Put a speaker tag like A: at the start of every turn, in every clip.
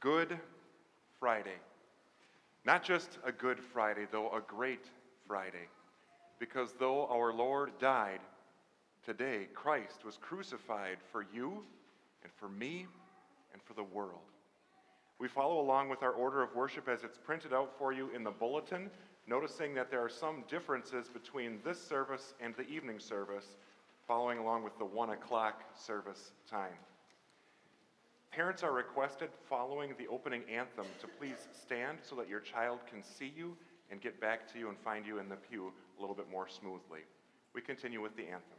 A: Good Friday. Not just a good Friday, though a great Friday. Because though our Lord died, today Christ was crucified for you and for me and for the world. We follow along with our order of worship as it's printed out for you in the bulletin, noticing that there are some differences between this service and the evening service, following along with the one o'clock service time. Parents are requested following the opening anthem to please stand so that your child can see you and get back to you and find you in the pew a little bit more smoothly. We continue with the anthem.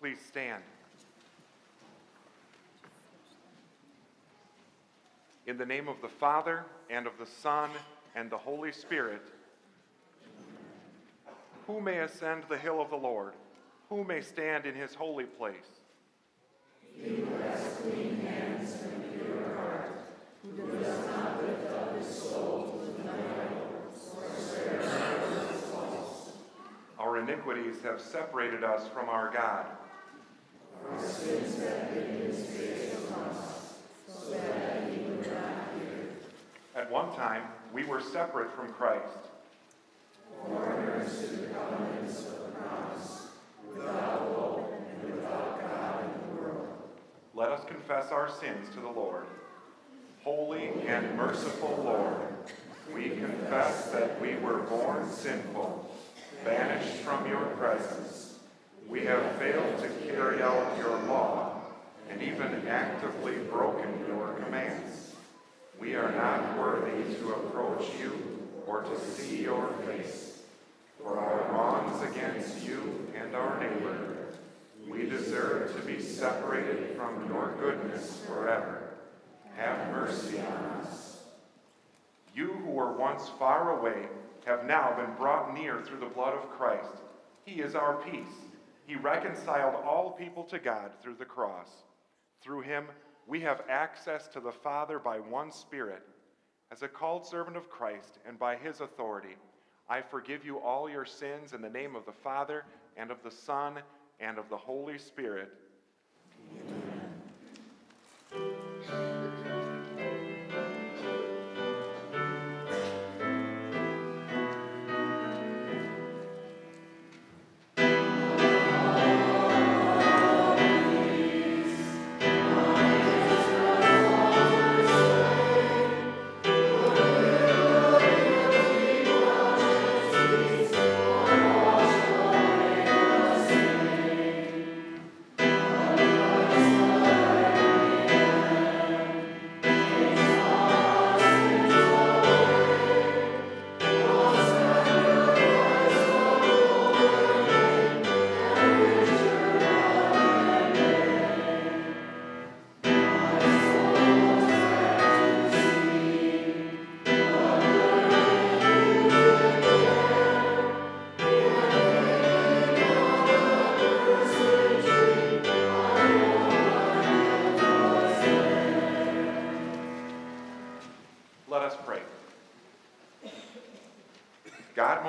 A: Please stand. In the name of the Father, and of the Son, and the Holy Spirit, who may ascend the hill of the Lord? Who may stand in his holy place?
B: He who has clean hands and a pure heart, who does not lift up his soul to the idols or by false.
A: Our iniquities have separated us from our God. At one time, we were separate from Christ.
B: Foreigners to the of without hope and without God in the world.
A: Let us confess our sins to the Lord. Holy and merciful Lord, we confess that we were born sinful, banished from your presence. We have failed to carry out your law and even actively broken your commands. We are not worthy to approach you or to see your face. For our wrongs against you and our neighbor, we deserve to be separated from your goodness forever. Have mercy on us. You who were once far away have now been brought near through the blood of Christ. He is our peace. He reconciled all people to God through the cross. Through him, we have access to the Father by one Spirit. As a called servant of Christ and by his authority, I forgive you all your sins in the name of the Father and of the Son and of the Holy Spirit. Let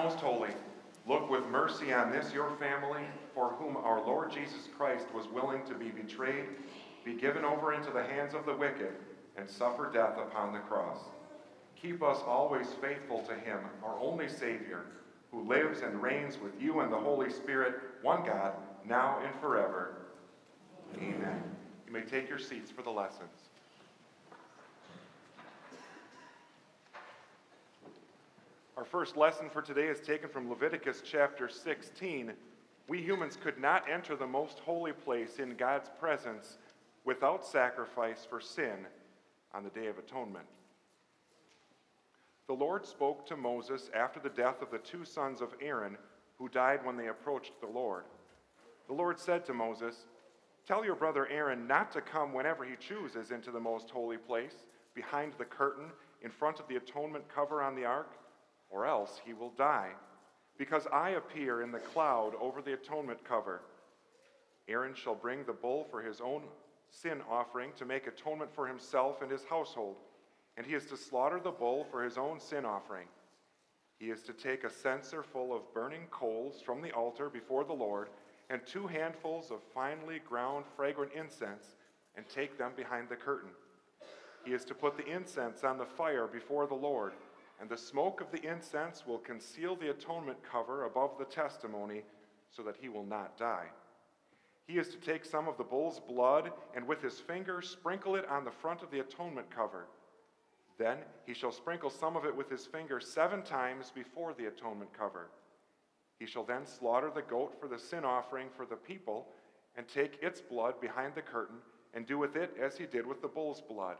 A: most holy, look with mercy on this your family, for whom our Lord Jesus Christ was willing to be betrayed, be given over into the hands of the wicked, and suffer death upon the cross. Keep us always faithful to him, our only Savior, who lives and reigns with you and the Holy Spirit, one God, now and forever. Amen. You may take your seats for the lessons. Our first lesson for today is taken from Leviticus chapter 16. We humans could not enter the most holy place in God's presence without sacrifice for sin on the Day of Atonement. The Lord spoke to Moses after the death of the two sons of Aaron who died when they approached the Lord. The Lord said to Moses, Tell your brother Aaron not to come whenever he chooses into the most holy place, behind the curtain, in front of the atonement cover on the ark or else he will die, because I appear in the cloud over the atonement cover. Aaron shall bring the bull for his own sin offering to make atonement for himself and his household, and he is to slaughter the bull for his own sin offering. He is to take a censer full of burning coals from the altar before the Lord, and two handfuls of finely ground fragrant incense, and take them behind the curtain. He is to put the incense on the fire before the Lord and the smoke of the incense will conceal the atonement cover above the testimony so that he will not die. He is to take some of the bull's blood and with his finger sprinkle it on the front of the atonement cover. Then he shall sprinkle some of it with his finger seven times before the atonement cover. He shall then slaughter the goat for the sin offering for the people and take its blood behind the curtain and do with it as he did with the bull's blood.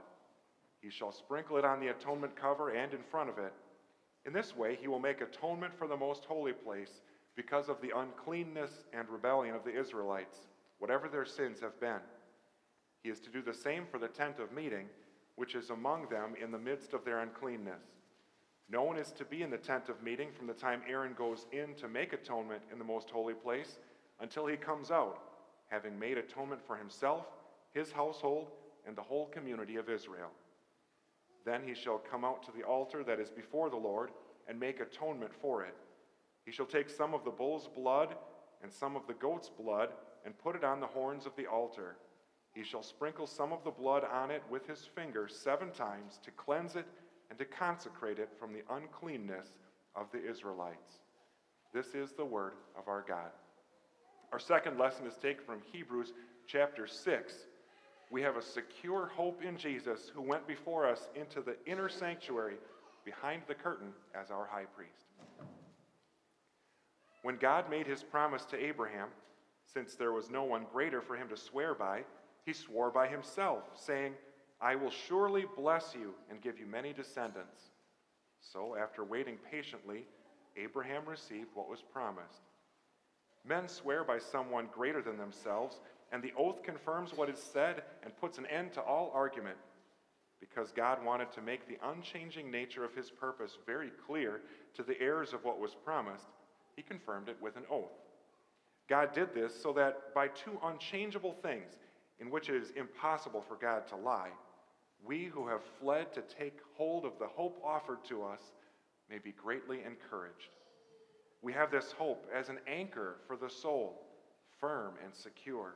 A: He shall sprinkle it on the atonement cover and in front of it. In this way, he will make atonement for the most holy place because of the uncleanness and rebellion of the Israelites. whatever their sins have been. He is to do the same for the tent of meeting, which is among them in the midst of their uncleanness. No one is to be in the tent of meeting from the time Aaron goes in to make atonement in the most holy place until he comes out, having made atonement for himself, his household, and the whole community of Israel. Then he shall come out to the altar that is before the Lord and make atonement for it. He shall take some of the bull's blood and some of the goat's blood and put it on the horns of the altar. He shall sprinkle some of the blood on it with his finger seven times to cleanse it and to consecrate it from the uncleanness of the Israelites. This is the word of our God. Our second lesson is taken from Hebrews chapter 6. We have a secure hope in Jesus who went before us into the inner sanctuary behind the curtain as our high priest. When God made his promise to Abraham, since there was no one greater for him to swear by, he swore by himself, saying, I will surely bless you and give you many descendants. So, after waiting patiently, Abraham received what was promised. Men swear by someone greater than themselves, and the oath confirms what is said and puts an end to all argument. Because God wanted to make the unchanging nature of his purpose very clear to the heirs of what was promised, he confirmed it with an oath. God did this so that by two unchangeable things, in which it is impossible for God to lie, we who have fled to take hold of the hope offered to us may be greatly encouraged. We have this hope as an anchor for the soul, firm and secure.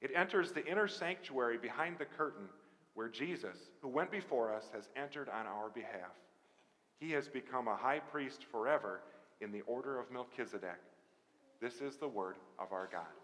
A: It enters the inner sanctuary behind the curtain where Jesus, who went before us, has entered on our behalf. He has become a high priest forever in the order of Melchizedek. This is the word of our God.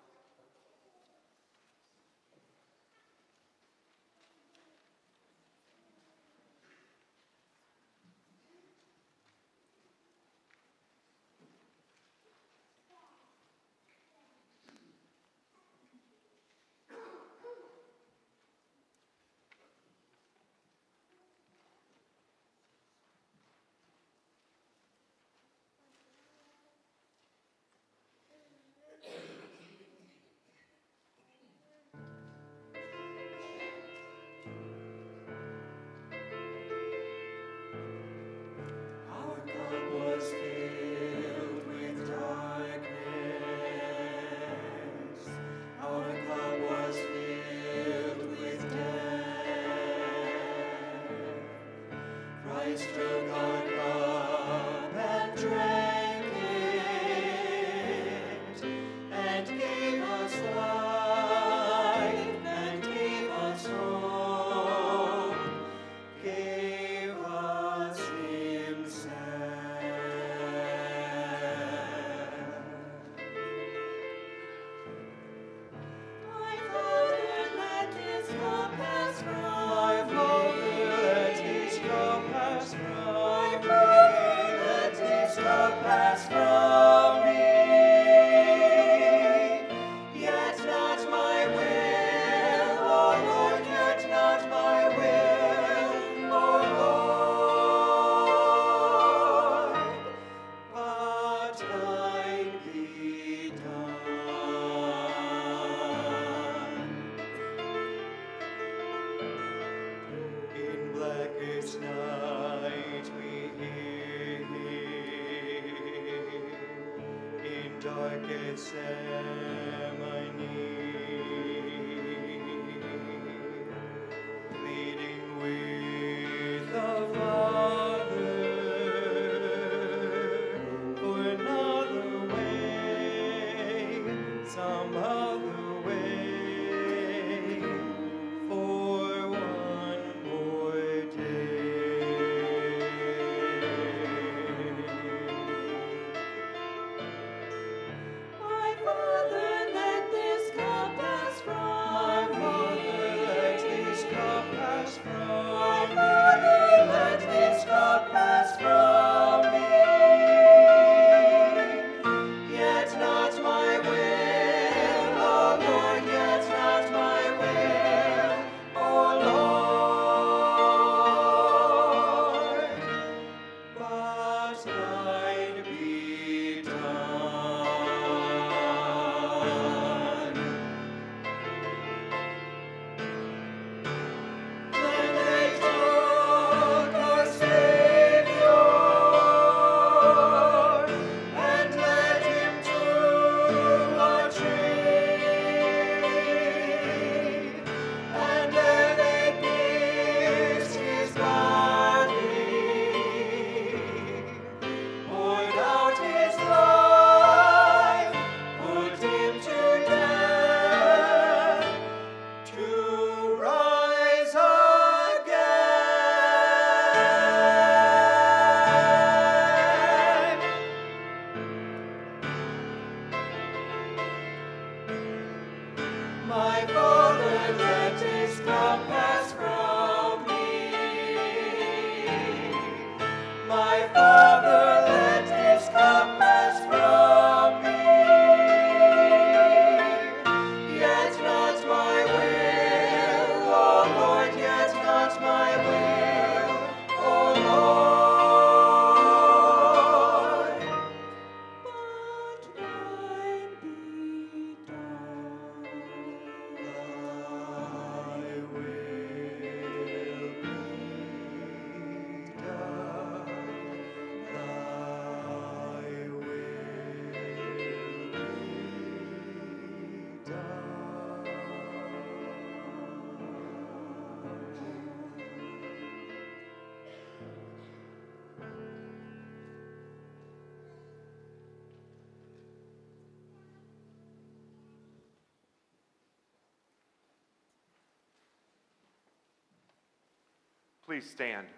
A: Please stand.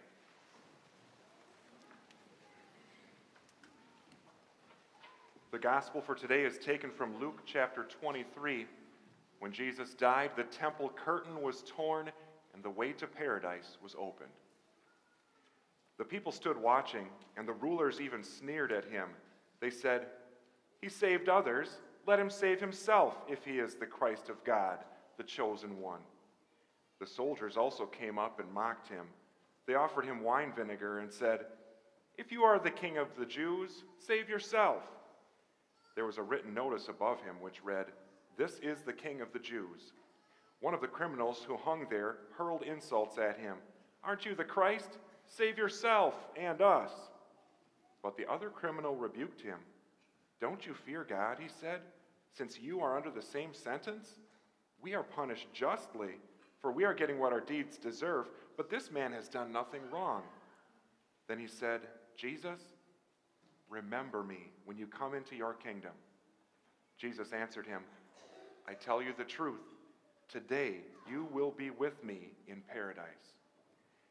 A: The gospel for today is taken from Luke chapter 23. When Jesus died, the temple curtain was torn and the way to paradise was opened. The people stood watching, and the rulers even sneered at him. They said, He saved others. Let him save himself if he is the Christ of God, the chosen one. The soldiers also came up and mocked him. They offered him wine vinegar and said, If you are the king of the Jews, save yourself. There was a written notice above him which read, This is the king of the Jews. One of the criminals who hung there hurled insults at him. Aren't you the Christ? Save yourself and us. But the other criminal rebuked him. Don't you fear God, he said, since you are under the same sentence? We are punished justly, for we are getting what our deeds deserve, but this man has done nothing wrong. Then he said, Jesus, remember me when you come into your kingdom. Jesus answered him, I tell you the truth. Today you will be with me in paradise.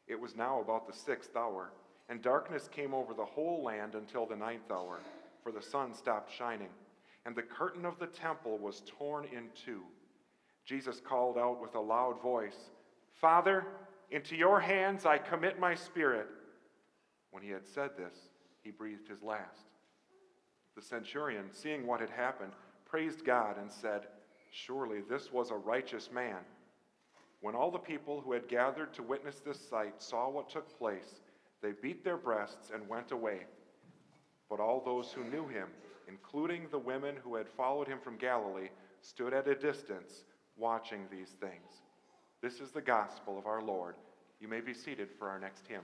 A: It was now about the sixth hour, and darkness came over the whole land until the ninth hour, for the sun stopped shining, and the curtain of the temple was torn in two. Jesus called out with a loud voice, Father, into your hands I commit my spirit. When he had said this, he breathed his last. The centurion, seeing what had happened, praised God and said, Surely this was a righteous man. When all the people who had gathered to witness this sight saw what took place, they beat their breasts and went away. But all those who knew him, including the women who had followed him from Galilee, stood at a distance watching these things. This is the gospel of our Lord. You may be seated for our next hymn.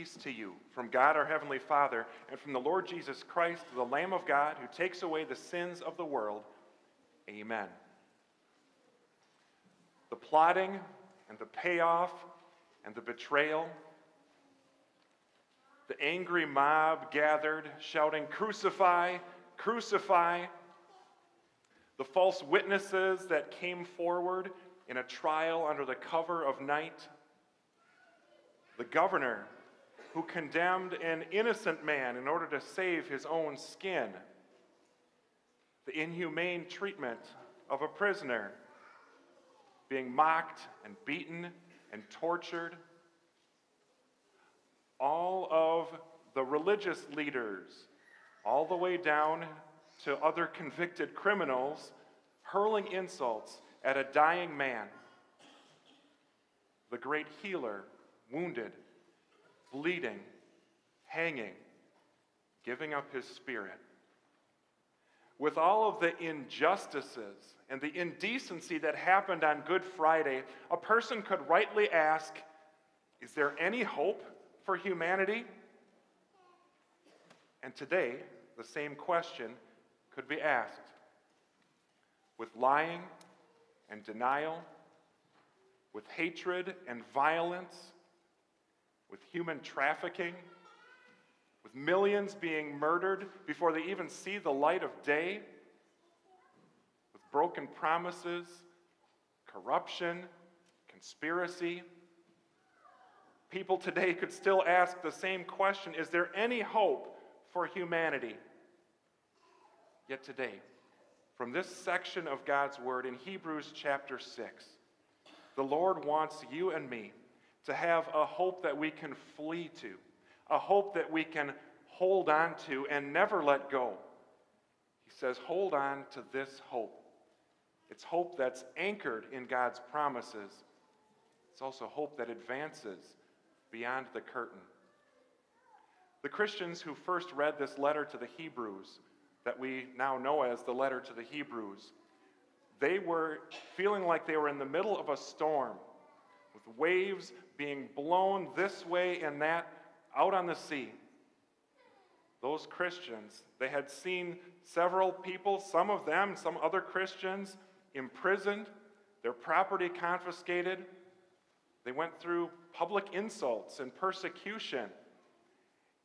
A: Peace to you from God our Heavenly Father and from the Lord Jesus Christ, the Lamb of God, who takes away the sins of the world. Amen. The plotting and the payoff and the betrayal, the angry mob gathered, shouting, Crucify, crucify. The false witnesses that came forward in a trial under the cover of night the governor who condemned an innocent man in order to save his own skin, the inhumane treatment of a prisoner, being mocked and beaten and tortured, all of the religious leaders, all the way down to other convicted criminals, hurling insults at a dying man, the great healer wounded, bleeding, hanging, giving up his spirit. With all of the injustices and the indecency that happened on Good Friday, a person could rightly ask Is there any hope for humanity? And today, the same question could be asked. With lying and denial, with hatred and violence, with human trafficking, with millions being murdered before they even see the light of day, with broken promises, corruption, conspiracy. People today could still ask the same question Is there any hope for humanity? Yet today, from this section of God's Word in Hebrews chapter 6, the Lord wants you and me to have a hope that we can flee to, a hope that we can hold on to and never let go. He says, hold on to this hope. It's hope that's anchored in God's promises. It's also hope that advances beyond the curtain. The Christians who first read this letter to the Hebrews, that we now know as the letter to the Hebrews, they were feeling like they were in the middle of a storm with waves being blown this way and that out on the sea. Those Christians, they had seen several people, some of them, some other Christians, imprisoned, their property confiscated. They went through public insults and persecution.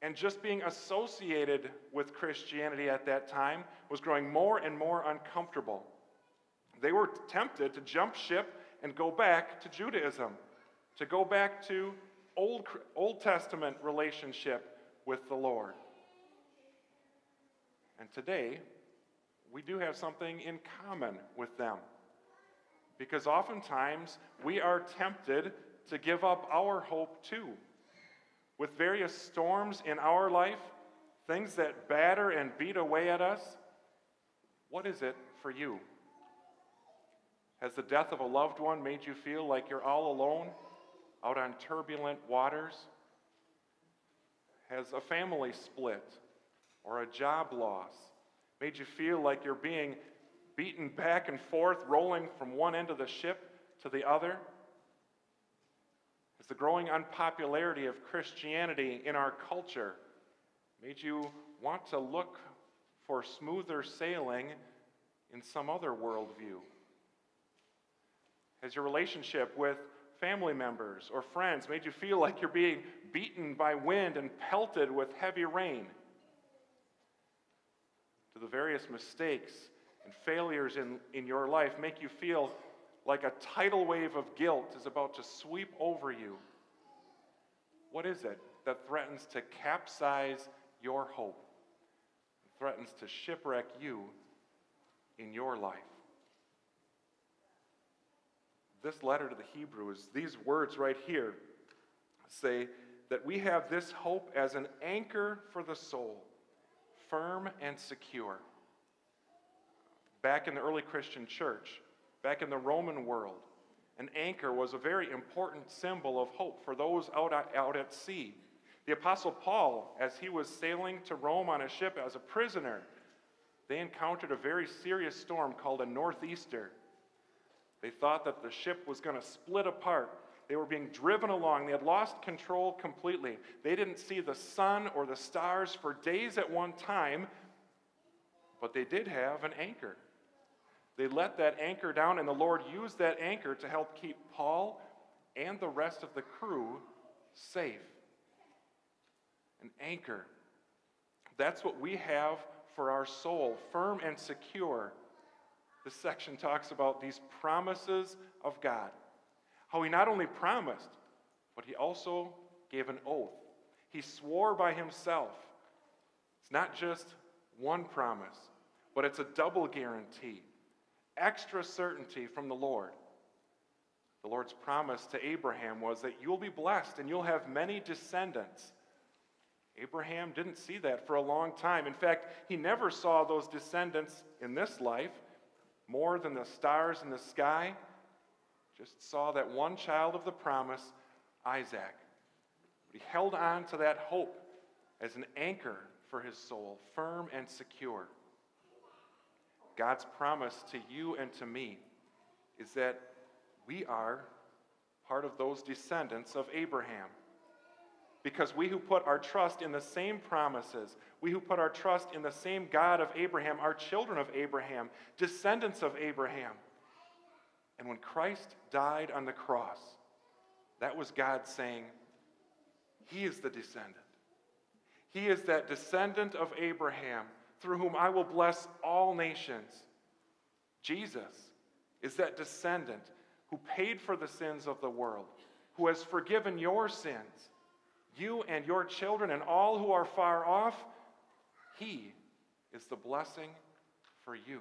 A: And just being associated with Christianity at that time was growing more and more uncomfortable. They were tempted to jump ship and go back to Judaism to go back to Old, Old Testament relationship with the Lord. And today, we do have something in common with them. Because oftentimes we are tempted to give up our hope too. With various storms in our life, things that batter and beat away at us, what is it for you? Has the death of a loved one made you feel like you're all alone? out on turbulent waters? Has a family split or a job loss made you feel like you're being beaten back and forth, rolling from one end of the ship to the other? Has the growing unpopularity of Christianity in our culture made you want to look for smoother sailing in some other worldview? Has your relationship with family members or friends made you feel like you're being beaten by wind and pelted with heavy rain? Do the various mistakes and failures in, in your life make you feel like a tidal wave of guilt is about to sweep over you? What is it that threatens to capsize your hope, threatens to shipwreck you in your life? This letter to the Hebrews, these words right here say that we have this hope as an anchor for the soul, firm and secure. Back in the early Christian church, back in the Roman world, an anchor was a very important symbol of hope for those out, out at sea. The Apostle Paul, as he was sailing to Rome on a ship as a prisoner, they encountered a very serious storm called a northeaster. They thought that the ship was going to split apart They were being driven along. They had lost control completely. They didn't see the sun or the stars for days at one time, but they did have an anchor. They let that anchor down, and the Lord used that anchor to help keep Paul and the rest of the crew safe. An anchor. That's what we have for our soul, firm and secure. This section talks about these promises of God. How he not only promised, but he also gave an oath. He swore by himself. It's not just one promise, but it's a double guarantee, extra certainty from the Lord. The Lord's promise to Abraham was that you'll be blessed and you'll have many descendants. Abraham didn't see that for a long time. In fact, he never saw those descendants in this life more than the stars in the sky. Just saw that one child of the promise, Isaac. But he held on to that hope as an anchor for his soul, firm and secure. God's promise to you and to me is that we are part of those descendants of Abraham. Because we who put our trust in the same promises, we who put our trust in the same God of Abraham, are children of Abraham, descendants of Abraham. And when Christ died on the cross, that was God saying, He is the descendant. He is that descendant of Abraham through whom I will bless all nations. Jesus is that descendant who paid for the sins of the world, who has forgiven your sins you and your children and all who are far off, He is the blessing for you.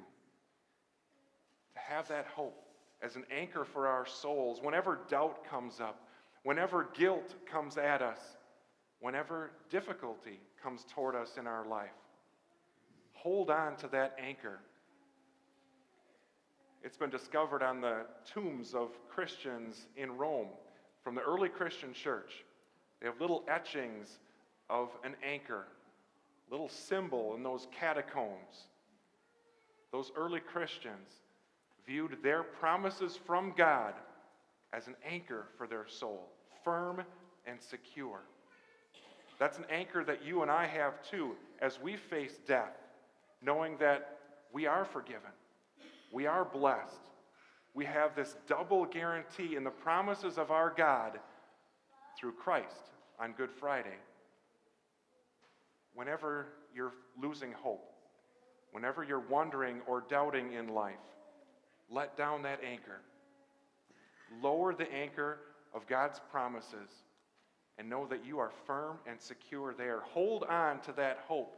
A: To have that hope as an anchor for our souls whenever doubt comes up, whenever guilt comes at us, whenever difficulty comes toward us in our life. Hold on to that anchor. It's been discovered on the tombs of Christians in Rome from the early Christian church they have little etchings of an anchor, little symbol in those catacombs. Those early Christians viewed their promises from God as an anchor for their soul, firm and secure. That's an anchor that you and I have too as we face death, knowing that we are forgiven, we are blessed. We have this double guarantee in the promises of our God through Christ on Good Friday, whenever you're losing hope, whenever you're wondering or doubting in life, let down that anchor. Lower the anchor of God's promises and know that you are firm and secure there. Hold on to that hope.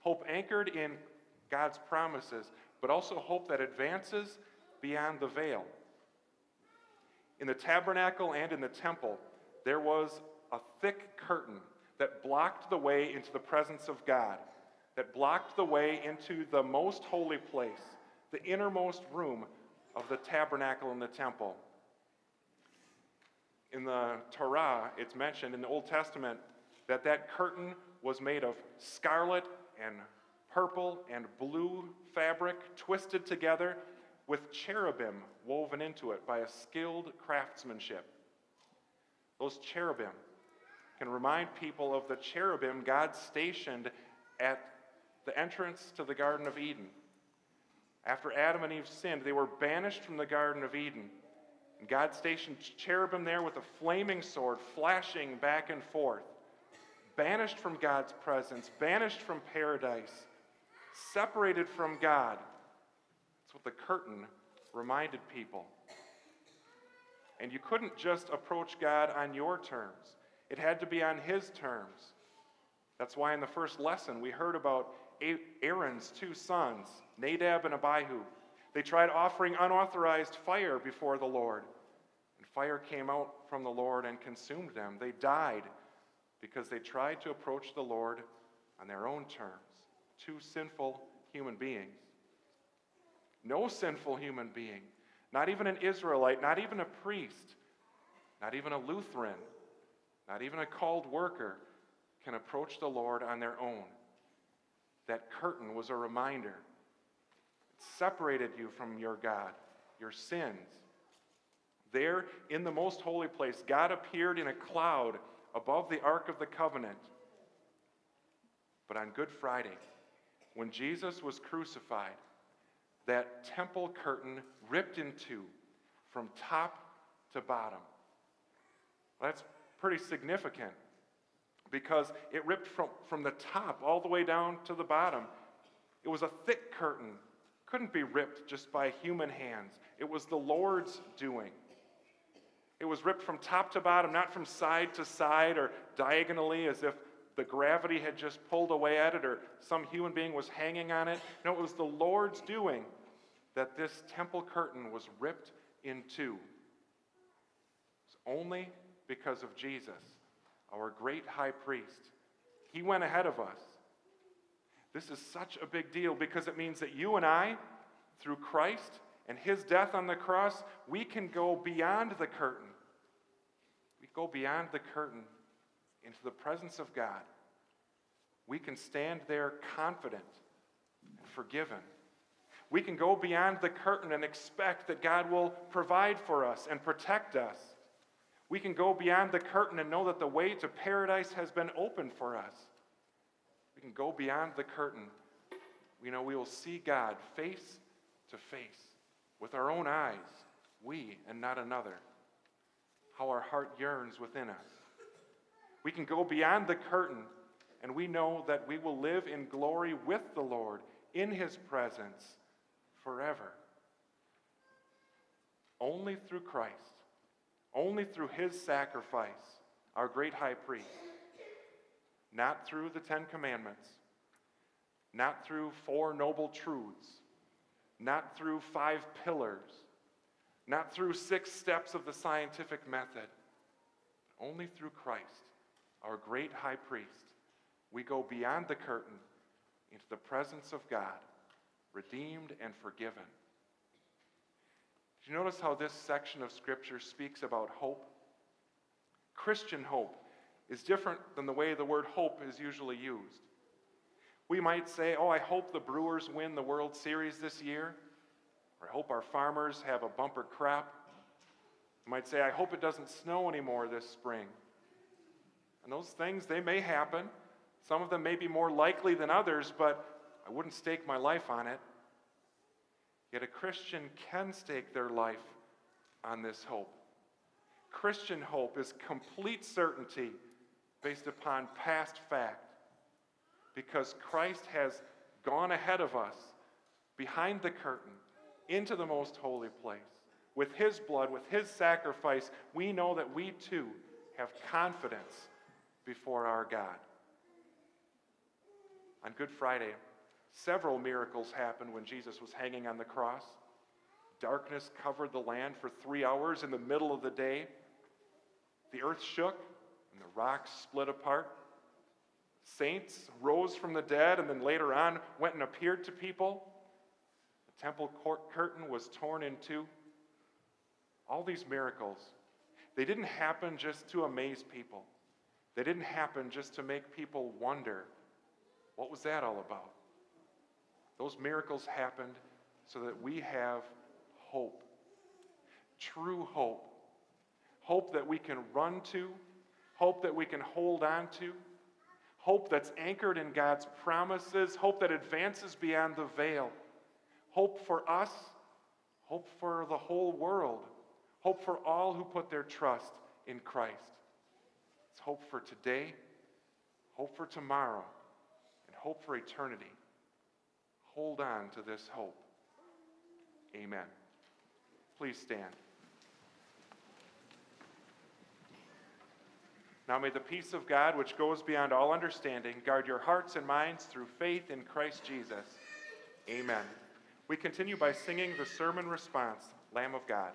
A: Hope anchored in God's promises, but also hope that advances beyond the veil. In the tabernacle and in the temple, there was a thick curtain that blocked the way into the presence of God, that blocked the way into the most holy place, the innermost room of the tabernacle in the temple. In the Torah, it's mentioned in the Old Testament that that curtain was made of scarlet and purple and blue fabric twisted together with cherubim woven into it by a skilled craftsmanship. Those cherubim can remind people of the cherubim God stationed at the entrance to the Garden of Eden. After Adam and Eve sinned, they were banished from the Garden of Eden. And God stationed cherubim there with a flaming sword flashing back and forth. Banished from God's presence, banished from paradise, separated from God. That's what the curtain reminded people. And you couldn't just approach God on your terms. It had to be on his terms. That's why in the first lesson we heard about Aaron's two sons, Nadab and Abihu. They tried offering unauthorized fire before the Lord, and fire came out from the Lord and consumed them. They died because they tried to approach the Lord on their own terms. Two sinful human beings. No sinful human being, not even an Israelite, not even a priest, not even a Lutheran, not even a called worker, can approach the Lord on their own. That curtain was a reminder. It separated you from your God, your sins. There in the most holy place, God appeared in a cloud above the Ark of the Covenant. But on Good Friday, when Jesus was crucified, that temple curtain ripped in two from top to bottom. That's pretty significant because it ripped from, from the top all the way down to the bottom. It was a thick curtain, couldn't be ripped just by human hands. It was the Lord's doing. It was ripped from top to bottom, not from side to side or diagonally as if the gravity had just pulled away at it or some human being was hanging on it. No, it was the Lord's doing that this temple curtain was ripped in two. It's only because of Jesus, our great high priest. He went ahead of us. This is such a big deal because it means that you and I, through Christ and his death on the cross, we can go beyond the curtain. We go beyond the curtain into the presence of God. We can stand there confident and forgiven. We can go beyond the curtain and expect that God will provide for us and protect us. We can go beyond the curtain and know that the way to paradise has been opened for us. We can go beyond the curtain. We know we will see God face to face with our own eyes, we and not another. How our heart yearns within us. We can go beyond the curtain and we know that we will live in glory with the Lord in his presence forever. Only through Christ, only through his sacrifice, our great high priest, not through the Ten Commandments, not through four noble truths, not through five pillars, not through six steps of the scientific method, only through Christ, our great high priest, we go beyond the curtain into the presence of God, redeemed and forgiven. Do you notice how this section of Scripture speaks about hope? Christian hope is different than the way the word hope is usually used. We might say, Oh, I hope the Brewers win the World Series this year, or I hope our farmers have a bumper crop. You might say, I hope it doesn't snow anymore this spring. And those things, they may happen. Some of them may be more likely than others, but I wouldn't stake my life on it. Yet a Christian can stake their life on this hope. Christian hope is complete certainty based upon past fact because Christ has gone ahead of us behind the curtain into the most holy place. With his blood, with his sacrifice, we know that we too have confidence before our God. On Good Friday, several miracles happened when Jesus was hanging on the cross. Darkness covered the land for three hours in the middle of the day. The earth shook and the rocks split apart. Saints rose from the dead and then later on went and appeared to people. The temple court curtain was torn in two. All these miracles, they didn't happen just to amaze people. They didn't happen just to make people wonder what was that all about? Those miracles happened so that we have hope. True hope. Hope that we can run to, hope that we can hold on to, hope that's anchored in God's promises, hope that advances beyond the veil, hope for us, hope for the whole world, hope for all who put their trust in Christ. It's hope for today, hope for tomorrow, and hope for eternity. Hold on to this hope. Amen. Please stand. Now may the peace of God, which goes beyond all understanding, guard your hearts and minds through faith in Christ Jesus. Amen. We continue by singing the sermon response, Lamb of God.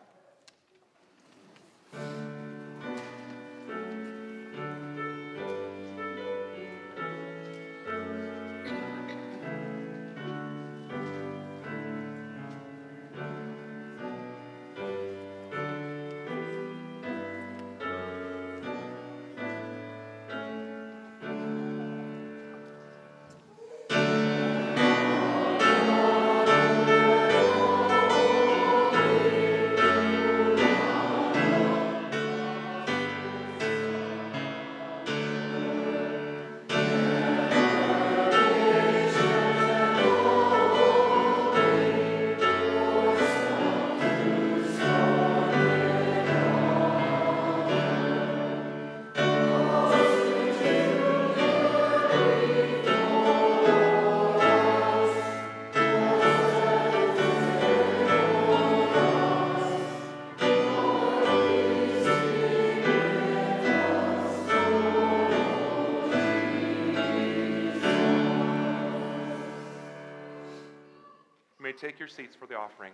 A: Take your seats for the offering.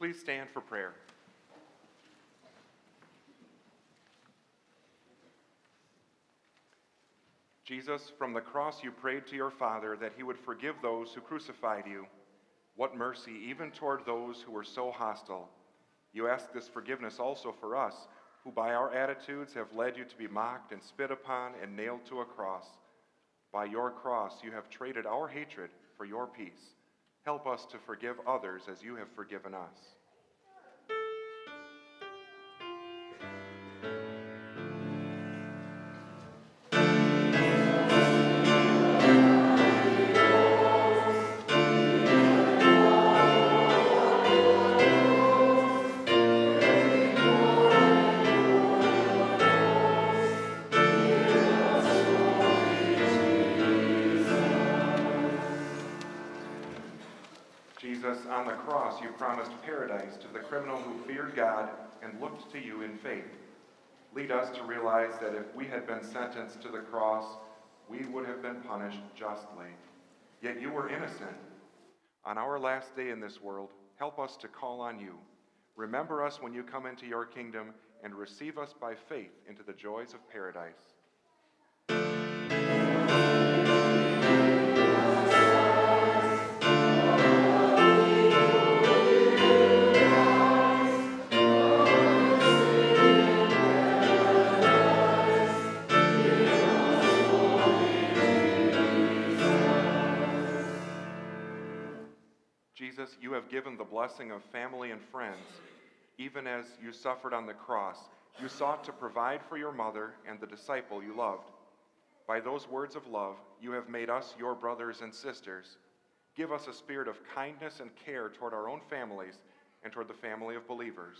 A: Please stand for prayer. Jesus, from the cross you prayed to your Father that he would forgive those who crucified you. What mercy, even toward those who were so hostile. You ask this forgiveness also for us, who by our attitudes have led you to be mocked and spit upon and nailed to a cross. By your cross you have traded our hatred for your peace. Help us to forgive others as you have forgiven us. On the cross, you promised paradise to the criminal who feared God and looked to you in faith. Lead us to realize that if we had been sentenced to the cross, we would have been punished justly. Yet you were innocent. On our last day in this world, help us to call on you. Remember us when you come into your kingdom and receive us by faith into the joys of paradise. Jesus, you have given the blessing of family and friends. Even as you suffered on the cross, you sought to provide for your mother and the disciple you loved. By those words of love, you have made us your brothers and sisters. Give us a spirit of kindness and care toward our own families and toward the family of believers.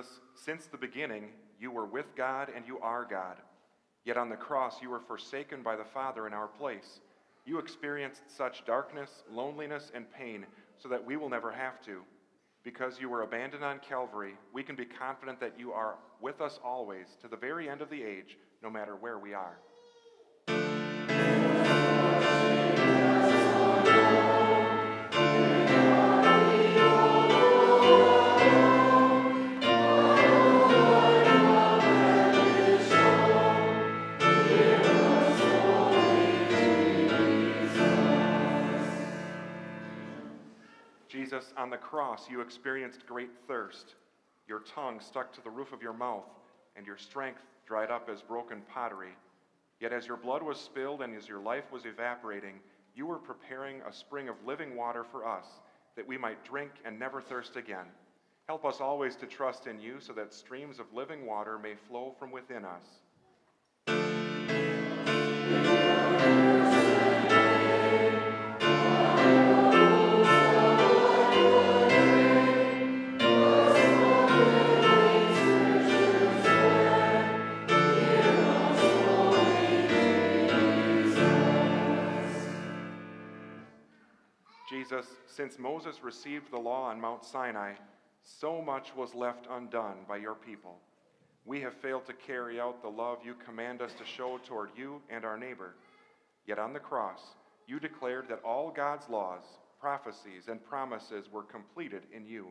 A: Jesus, since the beginning, you were with God and you are God. Yet on the cross, you were forsaken by the Father in our place. You experienced such darkness, loneliness, and pain so that we will never have to. Because you were abandoned on Calvary, we can be confident that you are with us always to the very end of the age, no matter where we are. Jesus, on the cross, you experienced great thirst. Your tongue stuck to the roof of your mouth, and your strength dried up as broken pottery. Yet as your blood was spilled and as your life was evaporating, you were preparing a spring of living water for us, that we might drink and never thirst again. Help us always to trust in you, so that streams of living water may flow from within us. Jesus, since Moses received the law on Mount Sinai, so much was left undone by your people. We have failed to carry out the love you command us to show toward you and our neighbor. Yet on the cross, you declared that all God's laws, prophecies, and promises were completed in you.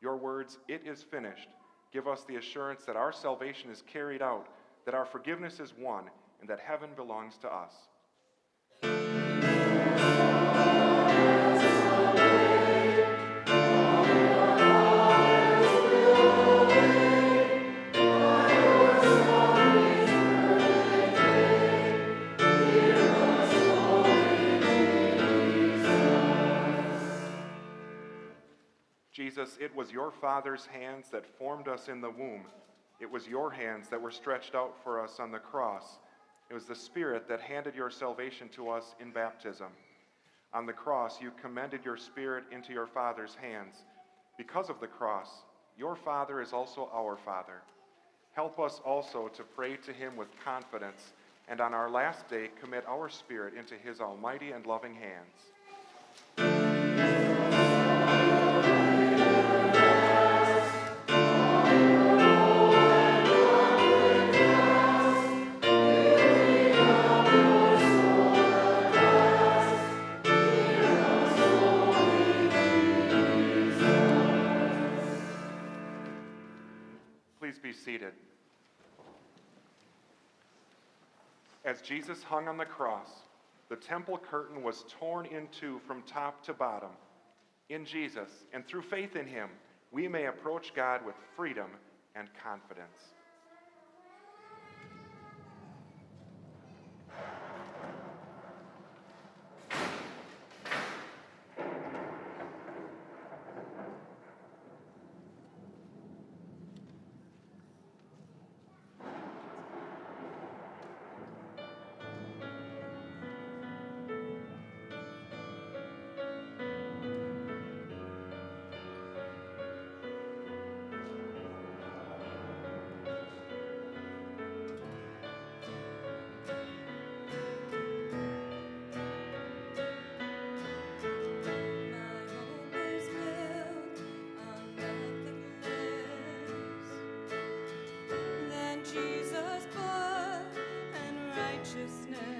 A: Your words, it is finished, give us the assurance that our salvation is carried out, that our forgiveness is won, and that heaven belongs to us. It was your Father's hands that formed us in the womb. It was your hands that were stretched out for us on the cross. It was the Spirit that handed your salvation to us in baptism. On the cross, you commended your Spirit into your Father's hands. Because of the cross, your Father is also our Father. Help us also to pray to him with confidence, and on our last day, commit our spirit into his almighty and loving hands. Seated. As Jesus hung on the cross, the temple curtain was torn in two from top to bottom. In Jesus and through faith in him, we may approach God with freedom and confidence.
C: righteousness.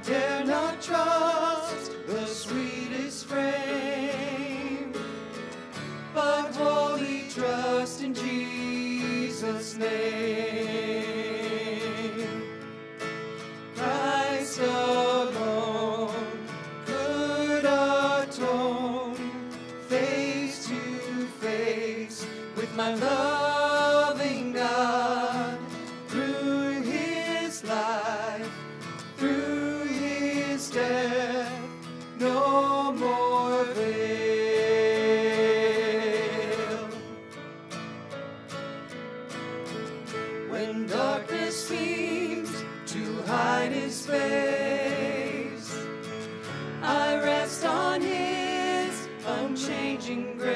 C: Dare not trust on his unchanging grace.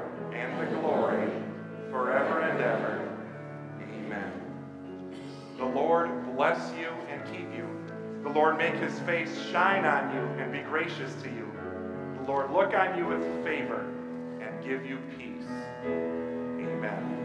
A: the glory, forever and ever. Amen. The Lord bless you and keep you. The Lord make his face shine on you and be gracious to you. The Lord look on you with favor and give you peace. Amen.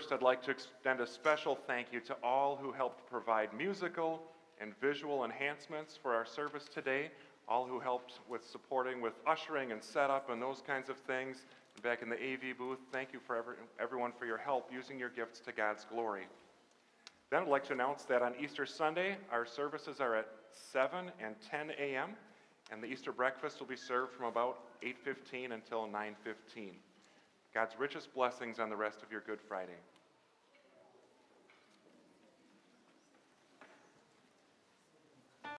A: First, I'd like to extend a special thank you to all who helped provide musical and visual enhancements for our service today, all who helped with supporting with ushering and setup and those kinds of things. Back in the AV booth, thank you for every, everyone for your help using your gifts to God's glory. Then I'd like to announce that on Easter Sunday, our services are at 7 and 10 a.m., and the Easter breakfast will be served from about 8:15 until 9:15. God's richest blessings on the rest of your Good Friday.